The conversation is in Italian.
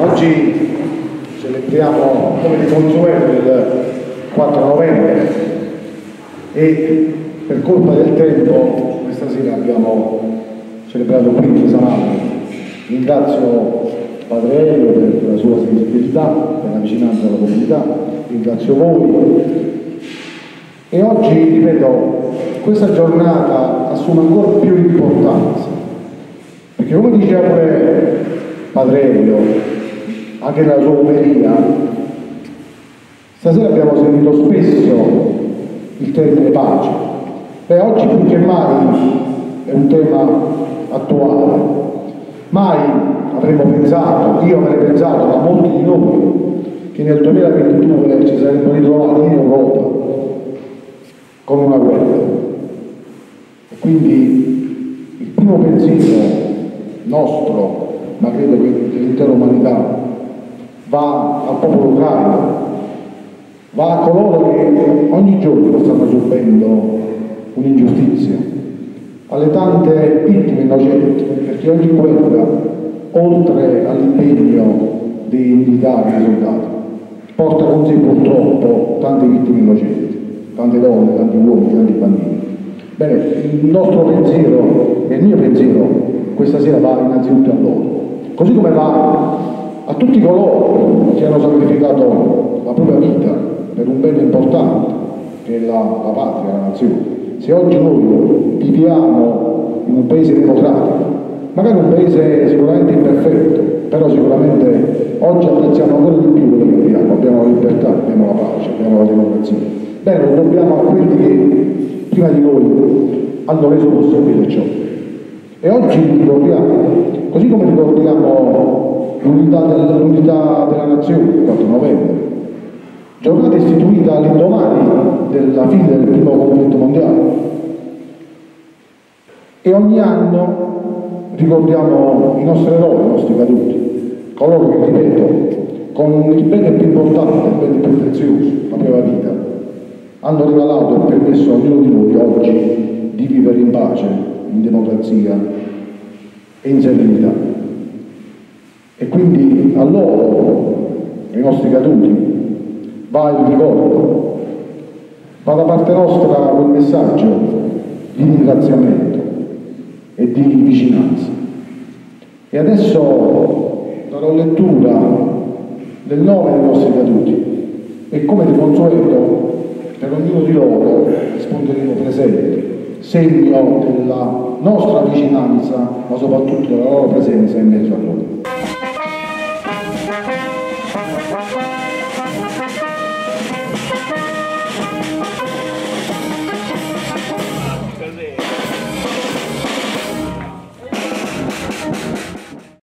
Oggi celebriamo come di consueto il 4 novembre e per colpa del tempo questa sera abbiamo celebrato qui in Chiesa Ringrazio Padre Elio per la sua sensibilità, per la vicinanza alla comunità, ringrazio voi. E oggi, ripeto, questa giornata assume ancora più importanza perché come diceva pure Padre Elio, anche nella sua omelia, stasera abbiamo sentito spesso il termine pace. Beh, oggi più che mai è un tema attuale. Mai avremmo pensato, io avrei pensato, ma molti di noi, che nel 2022 ci saremmo ritrovati in Europa con una guerra. Quindi il primo pensiero nostro, ma credo che dell'intera umanità, va al popolo ucraino, va a coloro che ogni giorno stanno subendo un'ingiustizia, alle tante vittime innocenti, perché ogni guerra, oltre all'impegno dei militari e dei soldati, porta con sé purtroppo tante vittime innocenti, tante donne, tanti uomini, tanti bambini. Bene, il nostro pensiero, il mio pensiero questa sera va innanzitutto a loro, così come va a tutti coloro che hanno sacrificato la propria vita per un bene importante che è la, la patria, la nazione. Se oggi noi viviamo in un paese democratico, magari un paese sicuramente imperfetto, però sicuramente oggi apprezziamo ancora di più quello che abbiamo, abbiamo la libertà, abbiamo la pace, abbiamo la democrazia. Bene, lo dobbiamo a quelli che prima di noi hanno reso possibile ciò. E oggi ricordiamo, così come ricordiamo l'unità, dell'unità della nazione, il 4 novembre, giornata istituita all'indomani della fine del primo conflitto mondiale. E ogni anno ricordiamo i nostri eroi, i nostri caduti, coloro che, ripeto, con il bene più importante, il bene più prezioso, la propria vita, hanno regalato e permesso a ognuno di noi oggi di vivere in pace in democrazia e in serenità. Quindi a loro, ai nostri caduti, va il ricordo, va da parte nostra quel messaggio di ringraziamento e di vicinanza. E adesso darò lettura del nome dei nostri caduti e come di consueto per ognuno di loro risponderemo presente segno della nostra vicinanza, ma soprattutto della loro presenza in mezzo a noi.